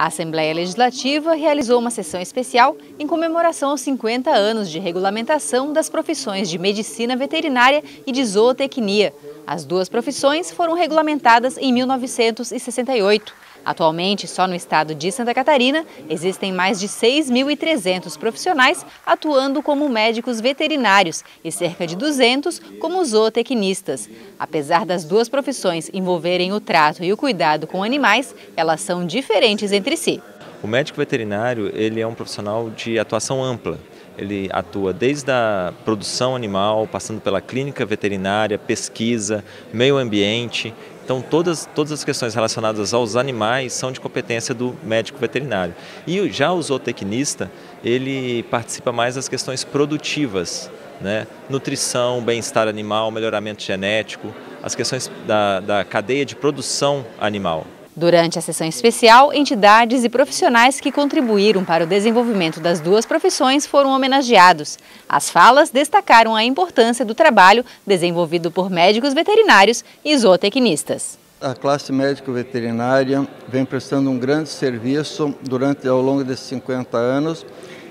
A Assembleia Legislativa realizou uma sessão especial em comemoração aos 50 anos de regulamentação das profissões de medicina veterinária e de zootecnia. As duas profissões foram regulamentadas em 1968. Atualmente, só no estado de Santa Catarina, existem mais de 6.300 profissionais atuando como médicos veterinários e cerca de 200 como zootecnistas. Apesar das duas profissões envolverem o trato e o cuidado com animais, elas são diferentes entre si. O médico veterinário ele é um profissional de atuação ampla. Ele atua desde a produção animal, passando pela clínica veterinária, pesquisa, meio ambiente. Então, todas, todas as questões relacionadas aos animais são de competência do médico veterinário. E já o zootecnista, ele participa mais das questões produtivas, né? nutrição, bem-estar animal, melhoramento genético, as questões da, da cadeia de produção animal. Durante a sessão especial, entidades e profissionais que contribuíram para o desenvolvimento das duas profissões foram homenageados. As falas destacaram a importância do trabalho desenvolvido por médicos veterinários e zootecnistas. A classe médico-veterinária vem prestando um grande serviço durante ao longo desses 50 anos,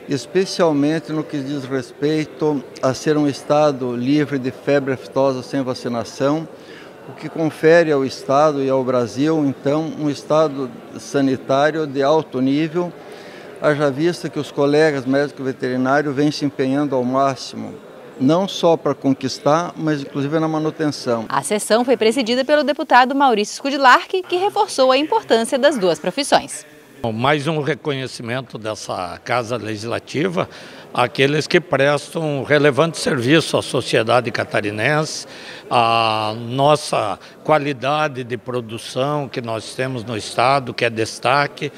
especialmente no que diz respeito a ser um estado livre de febre aftosa sem vacinação, o que confere ao Estado e ao Brasil, então, um estado sanitário de alto nível, haja vista que os colegas médicos veterinários vêm se empenhando ao máximo não só para conquistar, mas inclusive na manutenção. A sessão foi presidida pelo deputado Maurício Skudlark, que reforçou a importância das duas profissões. Mais um reconhecimento dessa Casa Legislativa àqueles que prestam relevante serviço à sociedade catarinense, à nossa qualidade de produção que nós temos no Estado, que é destaque,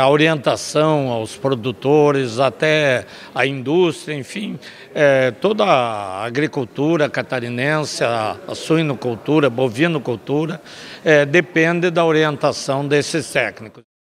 a orientação aos produtores, até a indústria, enfim, é, toda a agricultura catarinense, a, a suinocultura, bovinocultura, é, depende da orientação desses técnicos.